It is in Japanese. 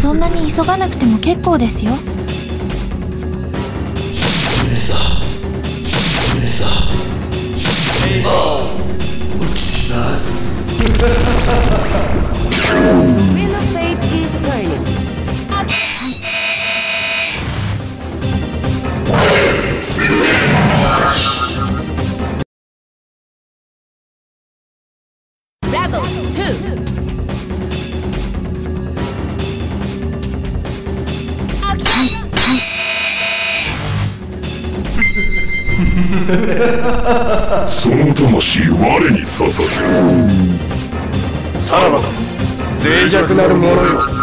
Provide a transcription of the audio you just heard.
そんなに急がなくても結構ですよ。Two. その魂我に捧げさらばだ。脆弱なる者よ。